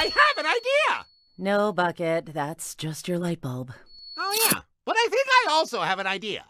I have an idea! No, Bucket, that's just your light bulb. Oh, yeah. But I think I also have an idea.